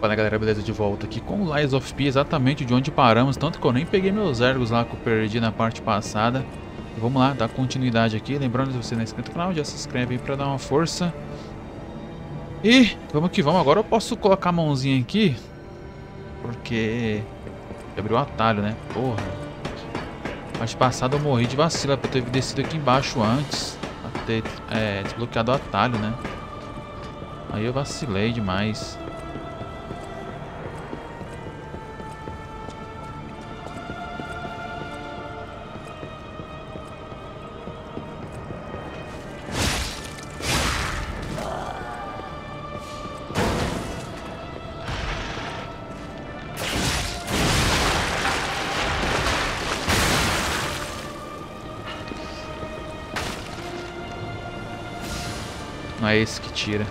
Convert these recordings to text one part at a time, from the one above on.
Fala galera, beleza? De volta aqui com o Lies of P, exatamente de onde paramos, tanto que eu nem peguei meus ergos lá que eu perdi na parte passada. E vamos lá, dar continuidade aqui, lembrando, se você não é inscrito no canal, já se inscreve aí pra dar uma força. E vamos que vamos, agora eu posso colocar a mãozinha aqui, porque abriu o atalho, né? Porra. Parte passada eu morri de vacila pra ter descido aqui embaixo antes, pra ter é, desbloqueado o atalho, né? Aí eu vacilei demais. Esse que tira.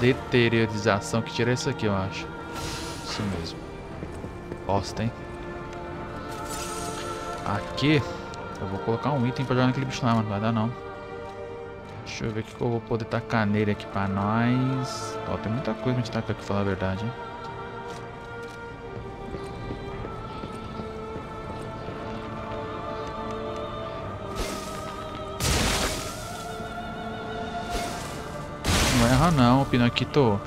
Deteriorização que tira isso aqui, eu acho. Isso mesmo. Bosta, hein? Aqui, eu vou colocar um item pra jogar naquele bicho lá, mano. Não vai dar não. Deixa eu ver o que eu vou poder tacar nele aqui pra nós. Ó, tem muita coisa pra gente tacar aqui, falar a verdade, hein? Não erra não, Pinoquito.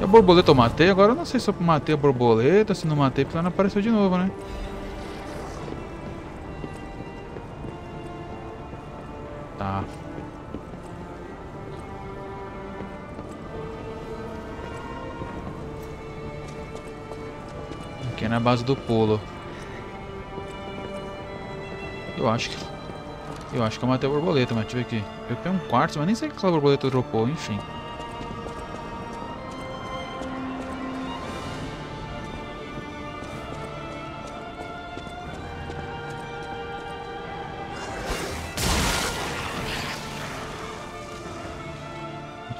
E a borboleta eu matei? Agora eu não sei se eu matei a borboleta, se não matei, porque ela não apareceu de novo, né? Base do pulo. Eu acho que... Eu acho que eu matei a borboleta, mas ver aqui. Eu peguei um quarto, mas nem sei que aquela borboleta dropou, enfim.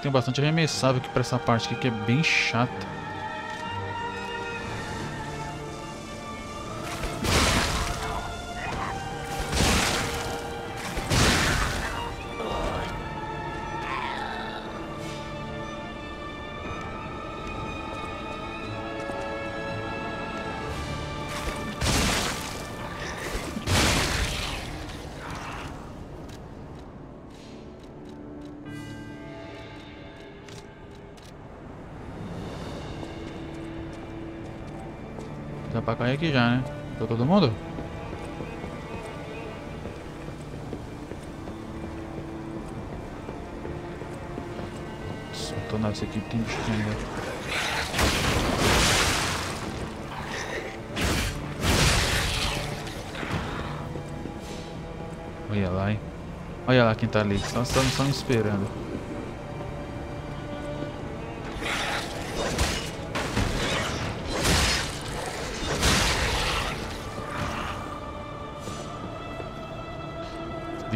Tem bastante arremessável aqui pra essa parte aqui, que é bem chata. Dá pra cair aqui já, né? Tô todo mundo? Tô nessa aqui, tem bicho. Olha lá, hein? Olha lá quem tá ali. Só me esperando.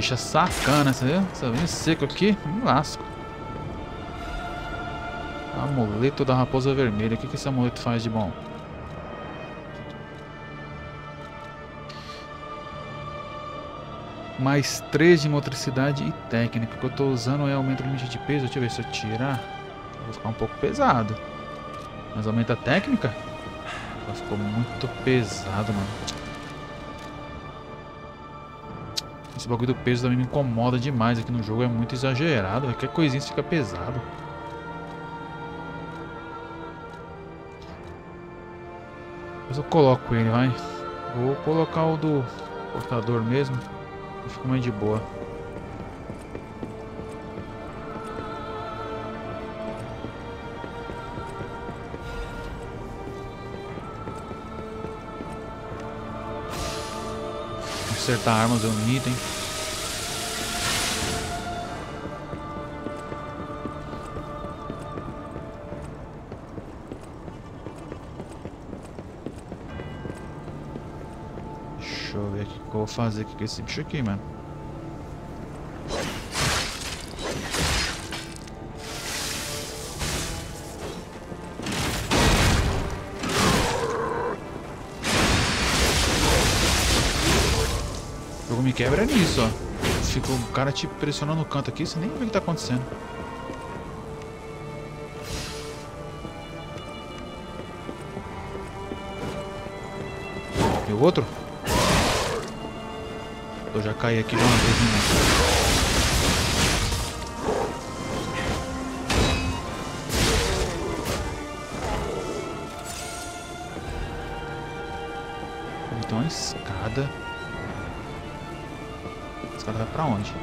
Bicha sacana, você viu? Essa vem seco aqui, me lasco. Amuleto da raposa vermelha. O que, que esse amuleto faz de bom? Mais 3 de motricidade e técnica. O que eu tô usando é aumento do limite de peso. Deixa eu ver se eu tirar. Vai ficar um pouco pesado. Mas aumenta a técnica? Ficou muito pesado, mano. Esse bagulho do peso também me incomoda demais aqui no jogo. É muito exagerado. Qualquer coisinha fica pesado. Mas eu coloco ele, vai. Vou colocar o do portador mesmo. Fica mais de boa. Acertar armas é um item. Deixa eu ver o que eu vou fazer aqui com esse bicho aqui, mano. Cara te pressionando no canto aqui, você nem vê o que tá acontecendo. E o outro? Eu já caí aqui já uma vez, né? Então a escada. Pra onde?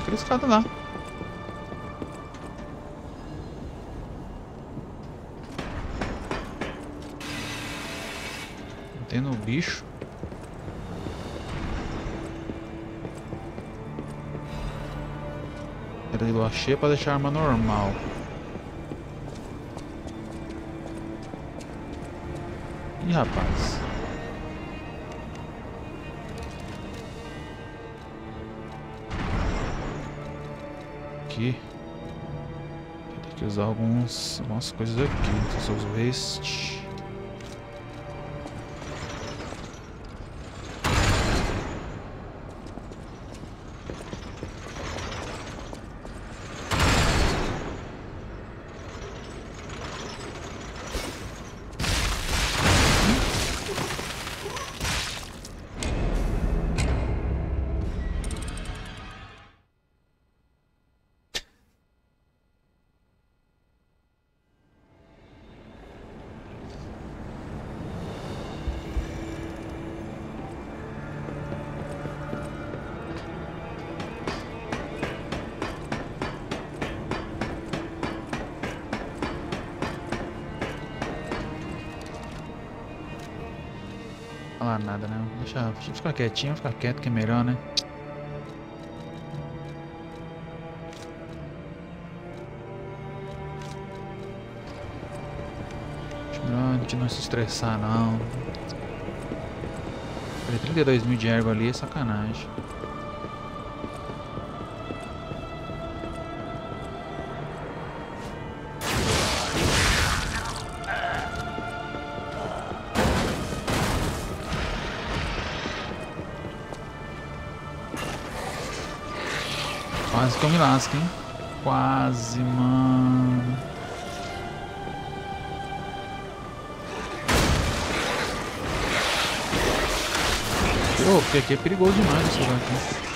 aquela escada lá. Cheia pra deixar a arma normal. Ih, rapaz. aqui. Ter que usar alguns, algumas coisas aqui. Então, só uso nada, né? Deixa, deixa ficar quietinho, ficar quieto que é melhor, né? Melhor a gente não se estressar, não. Falei 32 mil de ergo ali é sacanagem. Quase que eu me lasco, hein? Quase, mano. Pô, porque aqui é perigoso demais esse lugar aqui.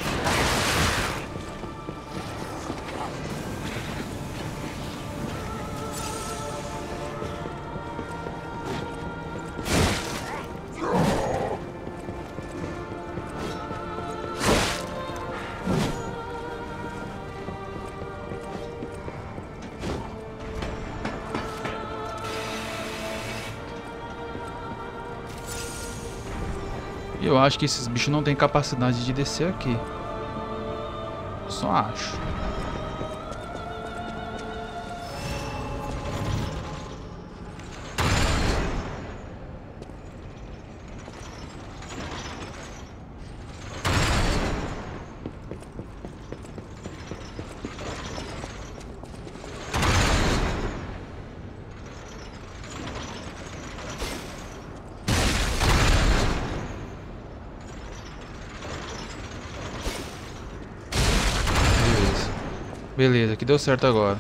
Acho que esses bichos não têm capacidade de descer aqui. Só acho. Beleza, que deu certo agora.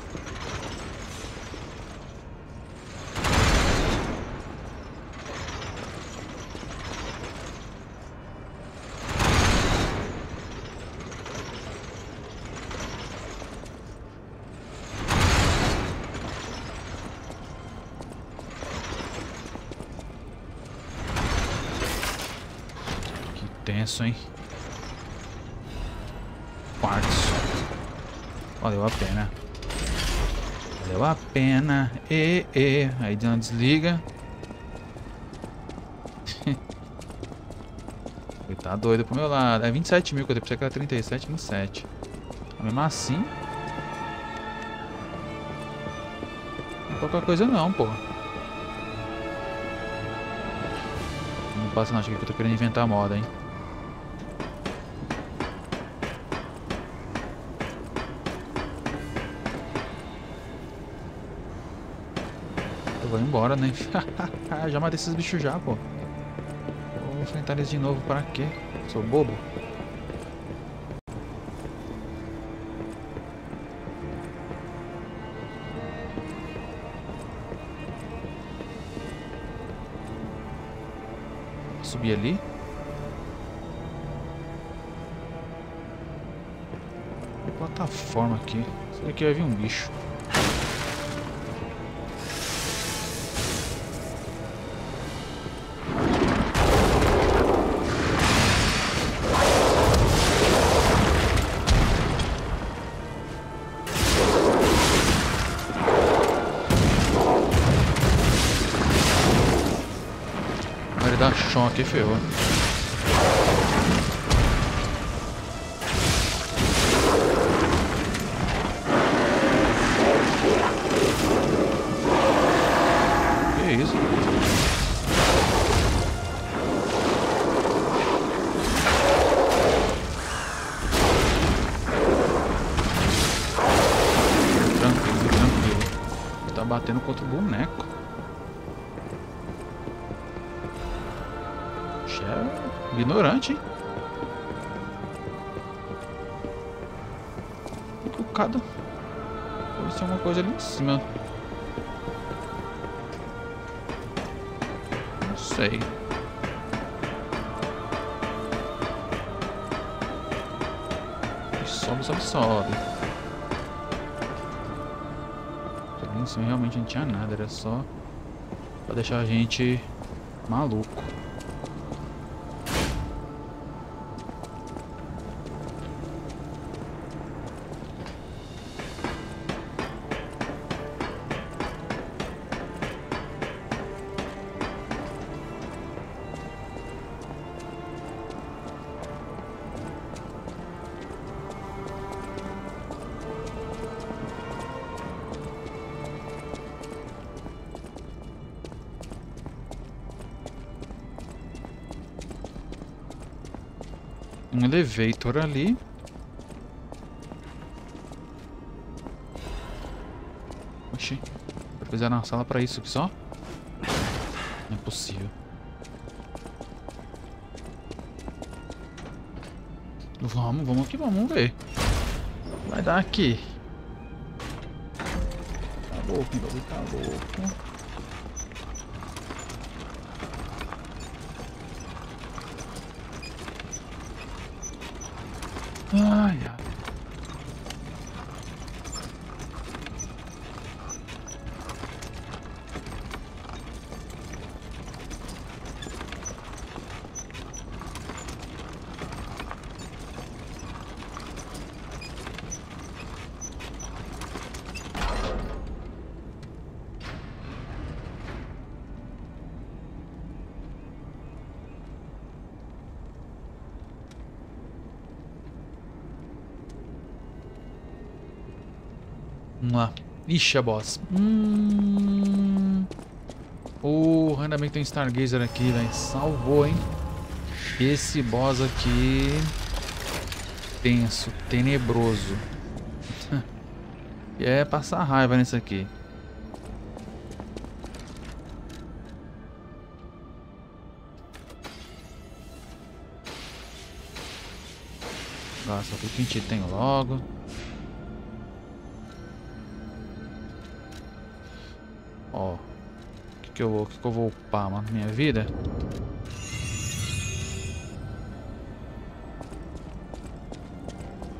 Tenso, hein? Valeu a pena. Valeu a pena. E, e. Aí deu uma desliga. Ele tá doido pro meu lado. É 27 mil que eu dei pra você, que era 37, 27. Mesmo assim... Não é pouca coisa não, pô. Não passa não, acho que eu tô querendo inventar moda, hein. Embora, né? já matei esses bichos já, pô. Vou enfrentar eles de novo para quê? Sou bobo? subir ali. plataforma aqui. Será que vai vir um bicho? Aqui ferrou. Sobe, sobe. Ali em cima realmente não tinha nada, era só pra deixar a gente maluco. Elevator ali. Oxi. Fizeram uma sala pra isso aqui só? Não é possível. Vamos, vamos aqui, vamos ver. Vai dar aqui. Tá louco, tá louco. Ai, ai. Vamos lá. Ixi, a boss. Hum... Porra, ainda bem que tem um Stargazer aqui, velho. Salvou, hein? Esse boss aqui... Tenso, tenebroso. é passar raiva nisso aqui. Nossa, o que a gente tem logo. Que, eu, que, que eu vou upar, mano? Minha vida?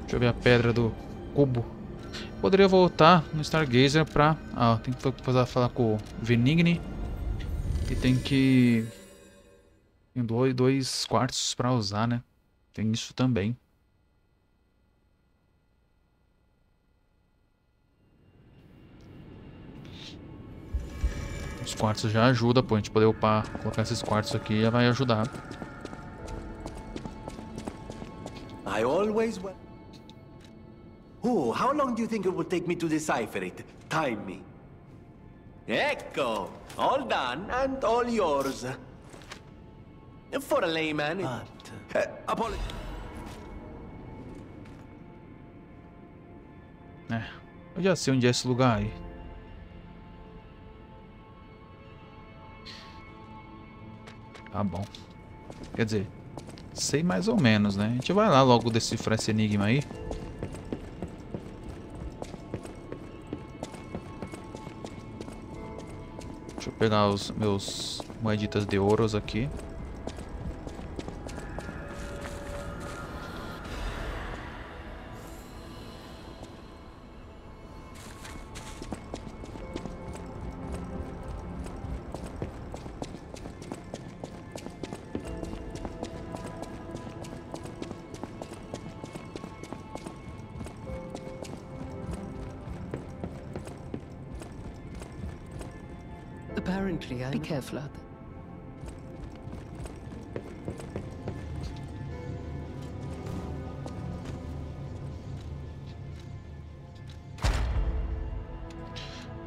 Deixa eu ver a pedra do cubo. Poderia voltar no Stargazer pra... Ah, tem que fazer, falar com o Venigni. E tem que... Tem dois, dois quartos pra usar, né? Tem isso também. Os quartos já ajuda, pô. A gente poder upar, colocar esses quartos aqui já vai ajudar. I always Oh, how long do you think it will take me to decipher it? Time me. Ecco, all done and all yours. For a layman, it... But, Uh, apolo- É, eu já sei onde é esse lugar aí. Tá bom. Quer dizer, sei mais ou menos, né? A gente vai lá logo decifrar esse enigma aí. Deixa eu pegar os meus moeditas de ouros aqui. Apparently, I... Be careful out there.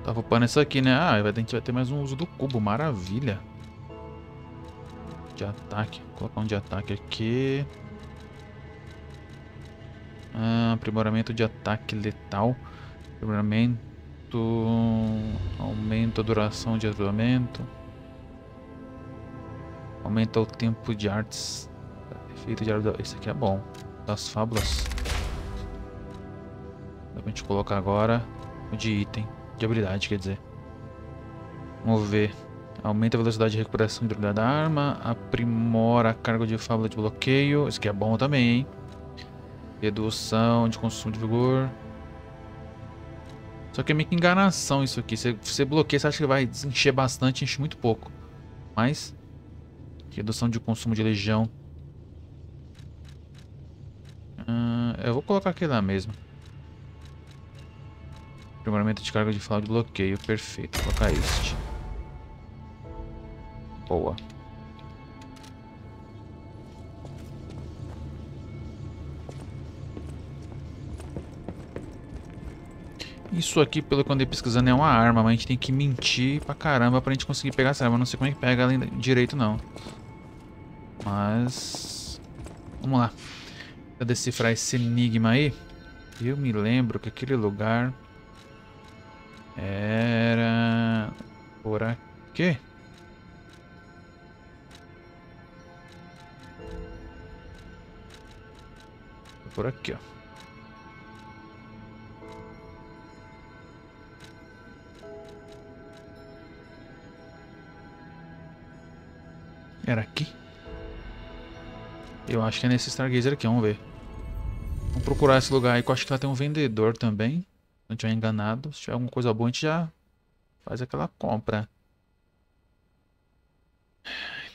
Tava upando isso aqui, né? Ah, vai- a gente vai ter mais um uso do cubo, maravilha. De ataque, vou colocar um de ataque aqui. Ah, aprimoramento de ataque letal. Aprimoramento. Aumenta a duração de aprimoramento. Aumenta o tempo de artes. Efeito de artes. Esse aqui é bom. Das fábulas. Dá pra gente colocar agora o de item. De habilidade, quer dizer. Vamos ver. Aumenta a velocidade de recuperação e durabilidade da arma. Aprimora a carga de fábula de bloqueio. Isso aqui é bom também, hein? Redução de consumo de vigor. Só que é meio que enganação isso aqui. Você, você bloqueia, você acha que vai encher bastante, enche muito pouco. Mas. Redução de consumo de legião. Ah, eu vou colocar aquele lá mesmo. Aprimoramento de carga de fala de bloqueio. Perfeito. Vou colocar este. Boa. Isso aqui, pelo que eu andei pesquisando, é uma arma, mas a gente tem que mentir pra caramba pra gente conseguir pegar essa arma. Não sei como é que pega ela direito, não. Mas... Vamos lá. Pra decifrar esse enigma aí. Eu me lembro que aquele lugar... Era... Por aqui? Por aqui, ó. Era aqui? Eu acho que é nesse Stargazer aqui, vamos ver. Vamos procurar esse lugar aí, que eu acho que lá tem um vendedor também. Se não estiver enganado. Se tiver alguma coisa boa, a gente já faz aquela compra.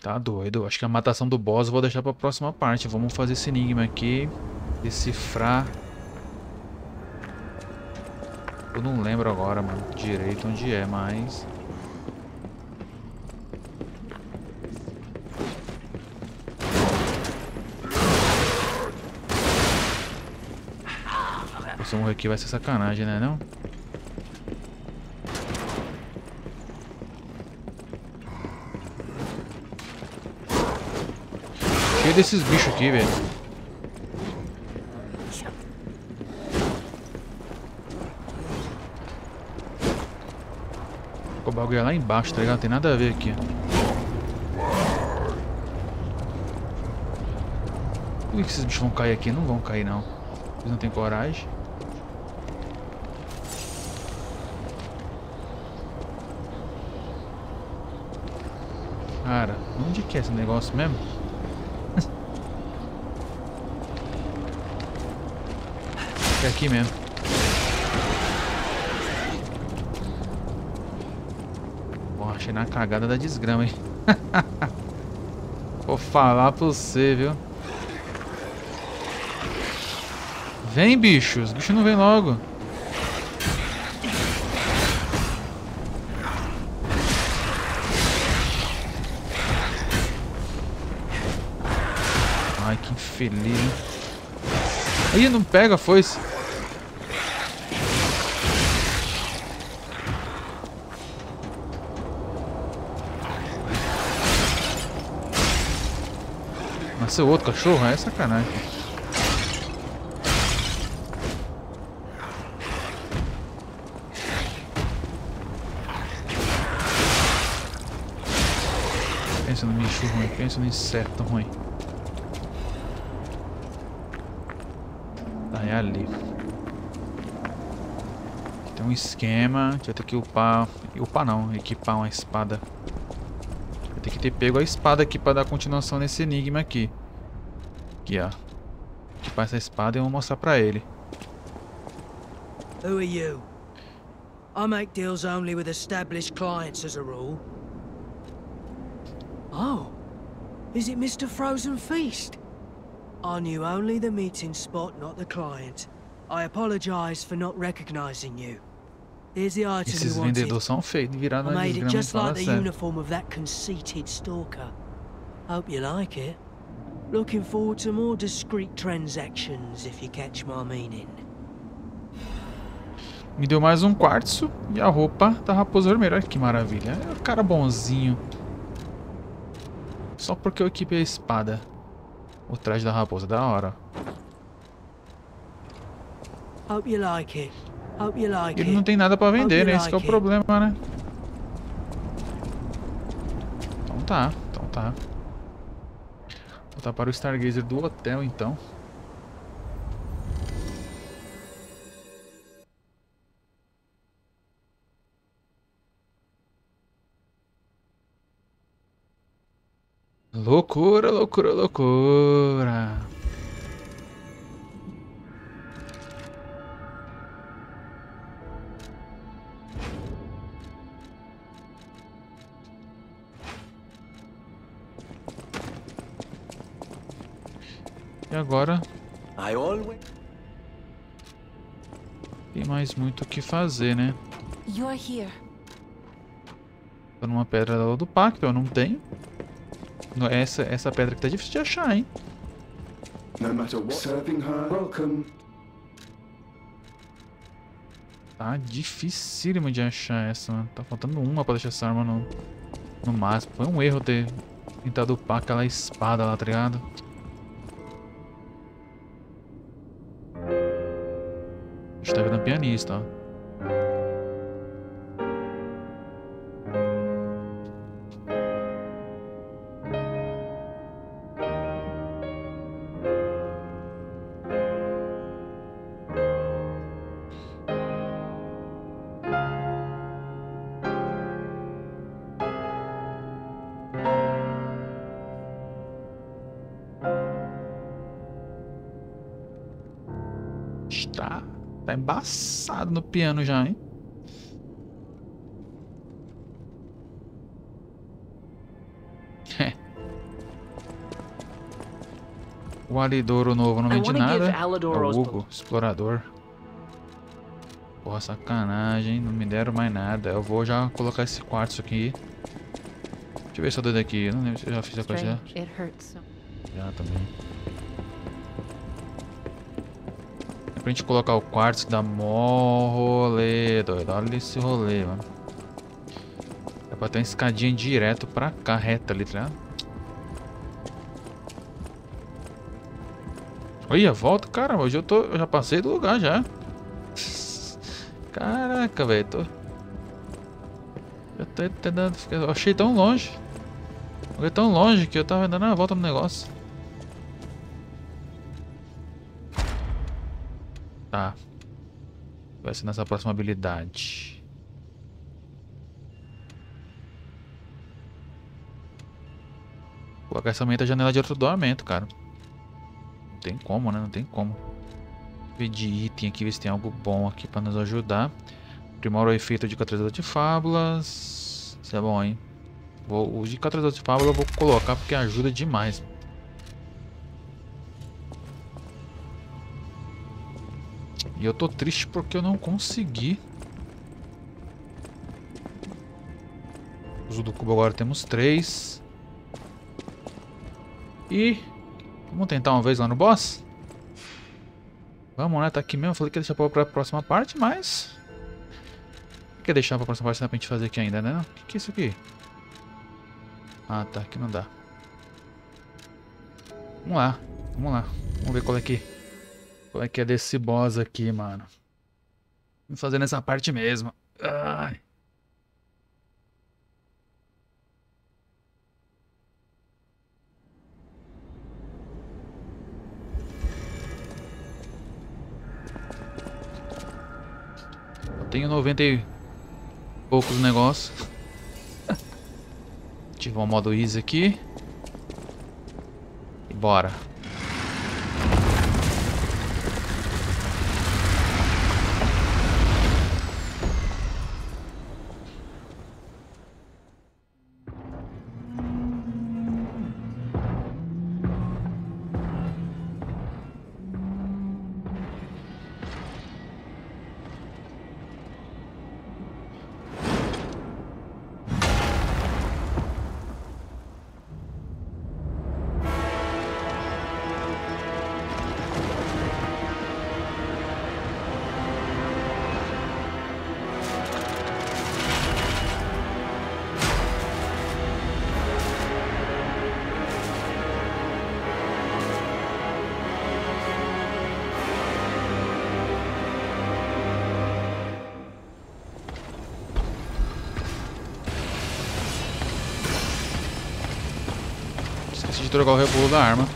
Tá doido. Acho que a matação do boss eu vou deixar pra próxima parte. Vamos fazer esse enigma aqui. Decifrar. Eu não lembro agora, mano, direito onde é, mas... Eu morrer aqui vai ser sacanagem, né não? Cheio desses bichos aqui, velho. O bagulho é lá embaixo, tá ligado? Não tem nada a ver aqui. Por que esses bichos vão cair aqui? Não vão cair, não. Eles não têm coragem. Cara, onde que é esse negócio mesmo? É aqui mesmo. Bom, achei na cagada da desgrama, hein? Vou falar pra você, viu? Vem, bicho. Os bichos não vêm logo. Pega a foice. Nasceu outro cachorro? É sacanagem. Pensa no bicho ruim, pensa no inseto ruim. Tá, é ali. Tem um esquema, gente vai ter que upar... Upar não, equipar uma espada. Vai ter que ter pego a espada aqui pra dar continuação nesse enigma aqui. Aqui, ó. Equipar essa espada e eu vou mostrar pra ele. Who are you? I make deals only with established clients as a rule. Oh, is it Mr. Frozen Feast? I knew only the meeting spot, not the client. I apologize for not recognizing you. Esses vendedores são feitos, virados I na made it desgrama e just fala like the sério. uniform of that conceited stalker. Hope you like it. Looking forward to more discreet transactions, if you catch my meaning. Me deu mais um quartzo e a roupa da raposa vermelha. Olha que maravilha. É um cara bonzinho. Só porque eu equipei a espada. O traje da raposa, da hora. Hope you like it. Ele não tem nada pra vender, né? Esse que é o problema, né? Então tá, então tá. Voltar para o Stargazer do hotel, então. Loucura, loucura, loucura. Muito o que fazer, né? Tô numa pedra da lua do pacto, eu não tenho. Essa, essa pedra aqui tá difícil de achar, hein? No matter what. Serving her. Welcome. Tá dificílimo de achar essa, mano. Tá faltando uma pra deixar essa arma no, no máximo. Foi um erro ter tentado upar aquela espada lá, tá ligado? Vendo pianista, ó. Embaçado no piano já, hein? É. o Alidouro novo não vende nada. É o Hugo, explorador. Porra, sacanagem, não me deram mais nada. Eu vou já colocar esse quartzo aqui. Deixa eu ver se eu dou daqui. Eu não lembro se eu já fiz a coisa. Já também. Pra gente colocar o quartzo dá mó rolê, doido. Olha esse rolê, mano. É pra ter uma escadinha direto pra cá, reta ali, tá ligado? Olha, volta, cara. Hoje eu tô. Eu já passei do lugar já. Caraca, velho. Tô. Eu tô tentando. Eu achei tão longe. Tão longe que eu tava dando a volta no negócio. Tá. Vai ser nessa próxima habilidade. Colocar essa aumenta a janela de autodoamento, cara. Não tem como, né? Não tem como. Ver item aqui, ver se tem algo bom aqui pra nos ajudar. Primora o efeito de catalisador de fábulas. Isso é bom, hein? Vou, o de catalisador de fábula eu vou colocar porque ajuda demais. E eu tô triste porque eu não consegui. Uso do cubo agora temos três. E vamos tentar uma vez lá no boss? Vamos, né? Tá aqui mesmo. Falei que ia deixar pra, pra próxima parte, mas... Quer deixar pra próxima parte dá pra gente fazer aqui ainda, né? O que, que é isso aqui? Ah, tá. Aqui não dá. Vamos lá, vamos lá. Vamos ver qual é que, qual é que é desse boss aqui, mano. Vamos fazer nessa parte mesmo. Ai. Eu tenho 90 e poucos negócios. Ativar o modo easy aqui. E bora. Trocar o repulo da arma.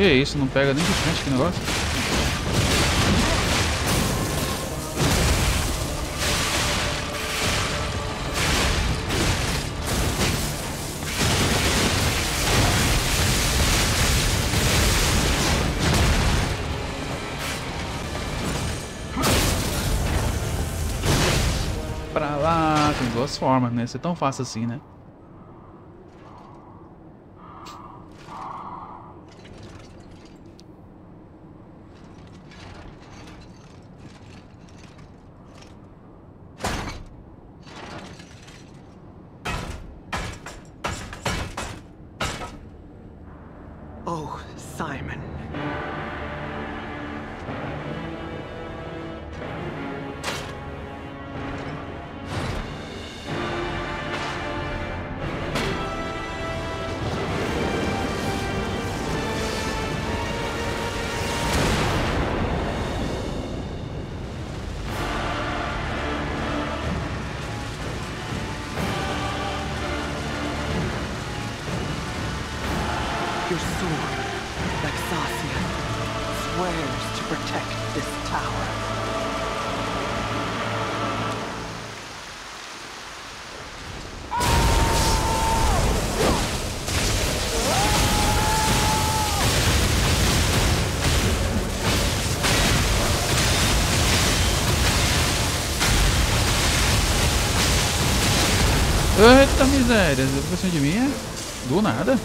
Que isso, não pega nem de frente que negócio. Pra lá, tem duas formas, né? Ser tão fácil assim, né? Miséria, ele pra cima de mim é do nada.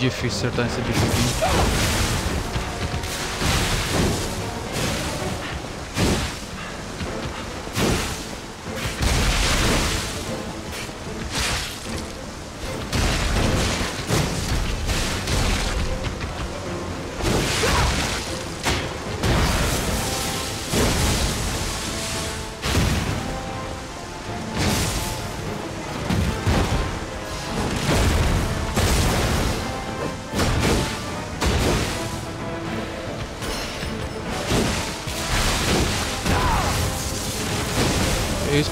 Difícil acertar esse bicho aqui.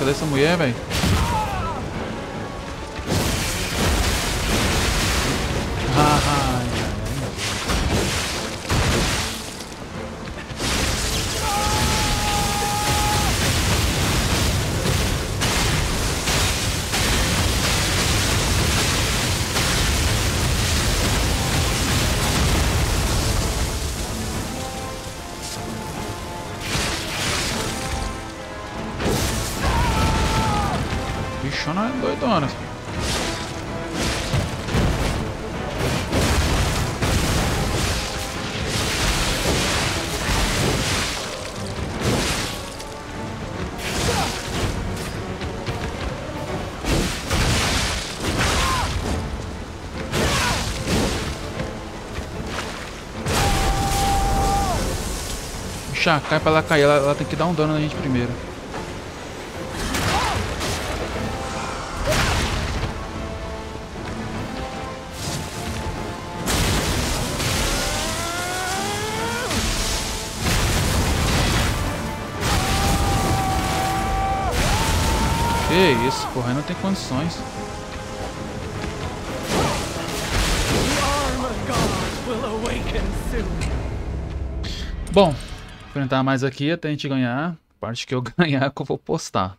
Que isso, cadê essa mulher, velho? Bicha, cai pra ela cair, ela, ela tem que dar um dano na gente primeiro. Que isso, porra, não tem condições. Bom, enfrentar mais aqui até a gente ganhar. Parte que eu ganhar que eu vou postar.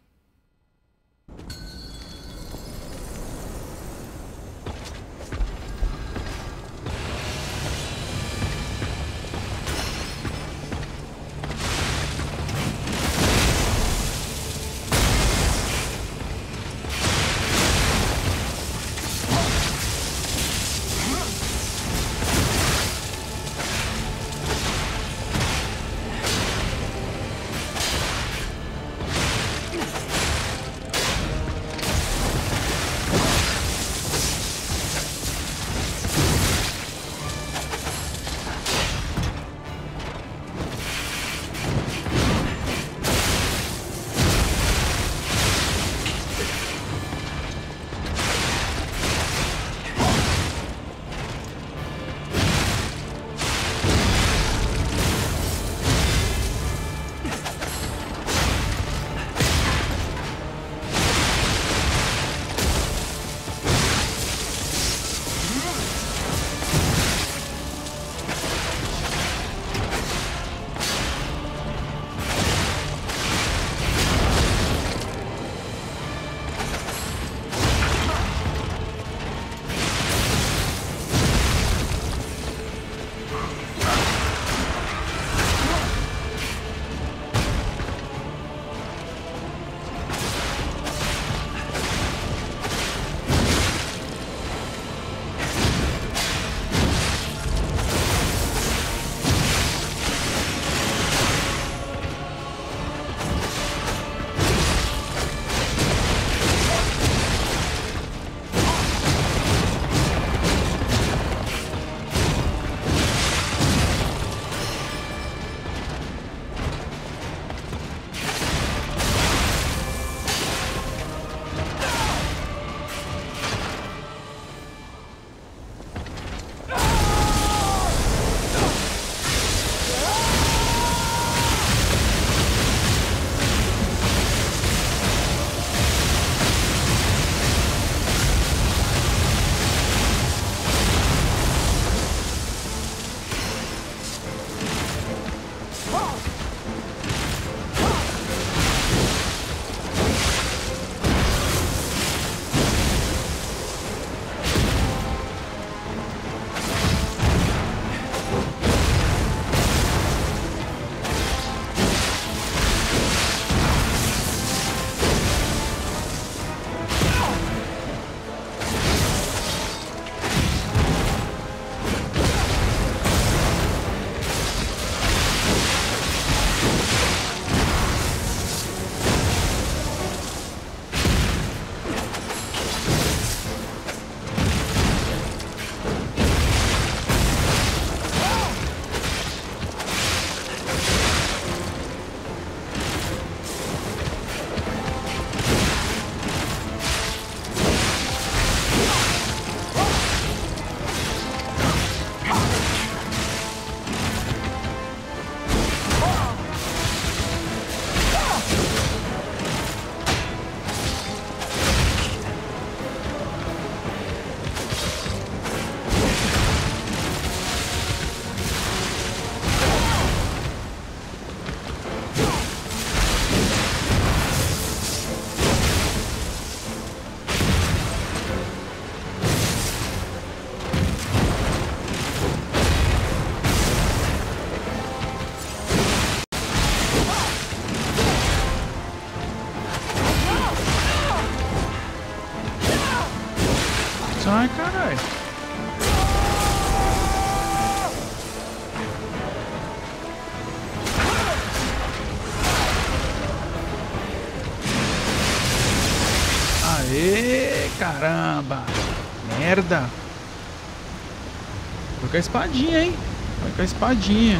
A espadinha, hein? Foi com a espadinha.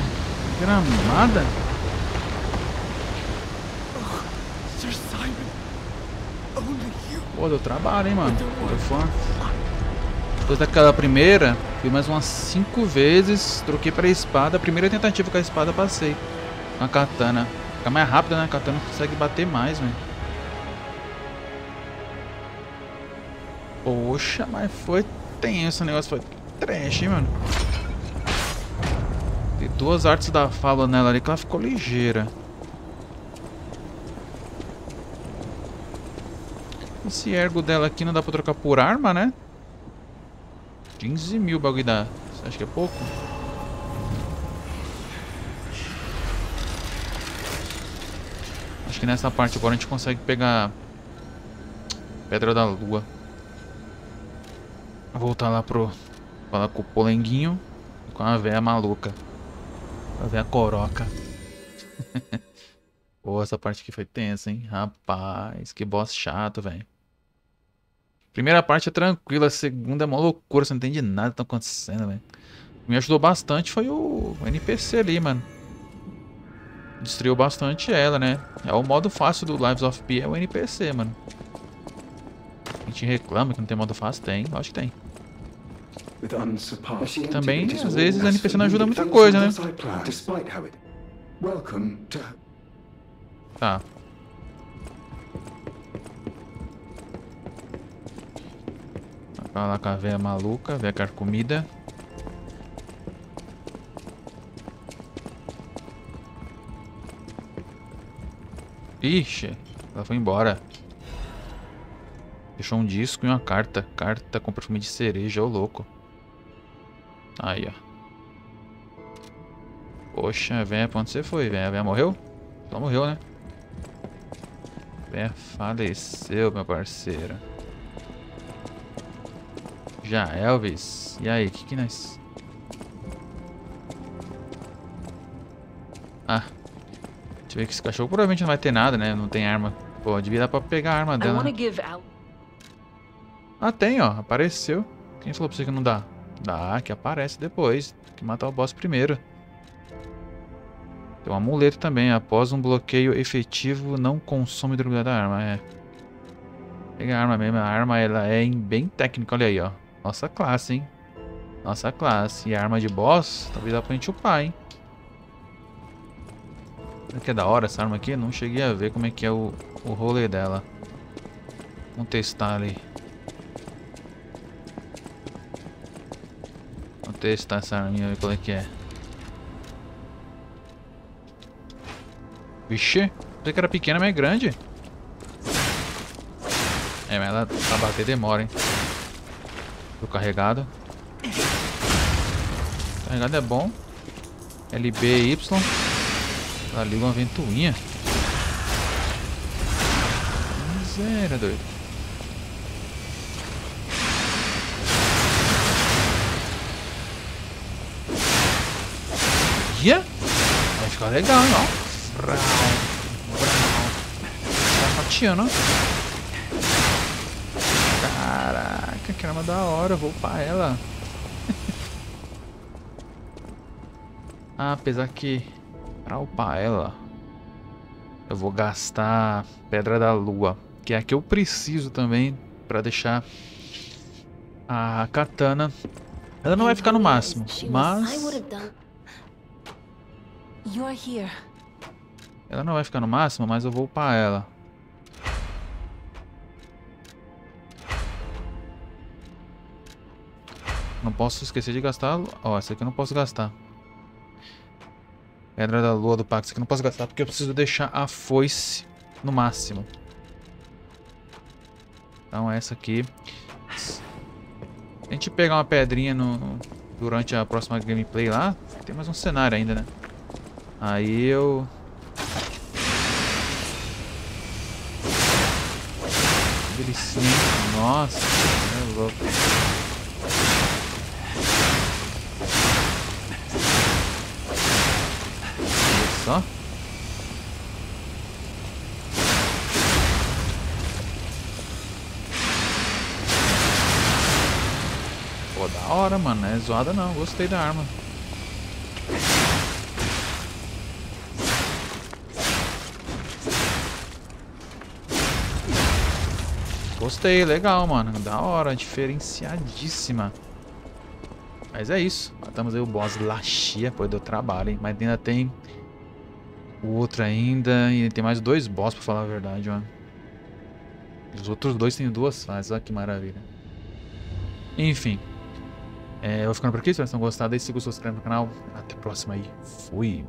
Gramada. You. Pô, deu trabalho, hein, mano. Forte. Depois daquela primeira, fui mais umas cinco vezes, troquei pra espada. A primeira tentativa com a espada, passei. Com a katana. Fica mais rápida, né? A katana consegue bater mais, velho. Poxa, mas foi tenso o negócio. Foi trash, hein, mano. Duas artes da fala nela ali que ela ficou ligeira. Esse ergo dela aqui não dá pra trocar por arma, né? 15 mil o bagulho dá. Você acha que é pouco? Acho que nessa parte agora a gente consegue pegar Pedra da Lua. Voltar lá pro... Falar com o Polenguinho com a véia maluca. A véia coroca. Pô, essa parte aqui foi tensa, hein? Rapaz, que boss chato, velho. Primeira parte é tranquila, a segunda é uma loucura, você não entende nada que tá acontecendo, velho. Me ajudou bastante foi o NPC ali, mano. Destruiu bastante ela, né? É o modo fácil do Lives of P, é o NPC, mano. A gente reclama que não tem modo fácil, tem, acho que tem. Também, às vezes, a NPC não ajuda muita coisa, né? Tá. Vai lá com a véia maluca, véia carcomida. Ixi, ela foi embora. Deixou um disco e uma carta. Carta com perfume de cereja, ô louco. Aí, ó. Poxa, véia, pra onde você foi, véia? A véia morreu? Só morreu, né? Véia faleceu, meu parceiro. Já, Elvis. E aí, o que que nós... Ah. Deixa eu ver que esse cachorro provavelmente não vai ter nada, né? Não tem arma. Pô, devia dar pra pegar a arma dela. né? Ah, tem, ó. Apareceu. Quem falou pra você que não dá? Dá, que aparece depois. Tem que matar o boss primeiro. Tem um amuleto também. Após um bloqueio efetivo, não consome durabilidade da arma. É. Pega a arma mesmo. A arma ela é em- bem técnica. Olha aí, ó. Nossa classe, hein? Nossa classe. E a arma de boss, talvez dá pra gente upar, hein? Será que é da hora essa arma aqui? Não cheguei a ver como é que é o, o rolê dela. Vamos testar ali. Testar essa arminha, ver qual é que é. Vixe, pensei que era pequena, mas é grande. É, mas ela pra bater demora, hein. O carregado. Carregado é bom. LB Y. Ela liga uma ventoinha. Miséria, doido. Ia? Vai ficar legal, hein, ó. Brau, brau. Tá fatiando. Caraca, que arma da hora. Vou upar ela. ah, apesar que... Pra upar ela... Eu vou gastar Pedra da Lua. Que é a que eu preciso também. Pra deixar... A katana... Ela não vai ficar no máximo. Mas... Ela não vai ficar no máximo, mas eu vou upar ela. Não posso esquecer de gastar... Ó, essa aqui eu não posso gastar. Pedra da lua do pacto. Essa aqui eu não posso gastar porque eu preciso deixar a foice no máximo. Então essa aqui... A gente pegar uma pedrinha no, durante a próxima gameplay lá, tem mais um cenário ainda, né? Aí eu... Delicinha. Nossa, é louco. Olha só. hora, mano. É zoada não. Gostei da arma. Gostei, legal, mano. Da hora, diferenciadíssima. Mas é isso. Matamos aí o boss Lachia, pô, deu trabalho, hein? Mas ainda tem o outro ainda. E tem mais dois boss, pra falar a verdade, mano. Os outros dois têm duas fases, olha que maravilha. Enfim. É, eu vou ficando por aqui, se vocês tenham gostado aí, siga o seu inscreve no canal. Até a próxima aí. Fui.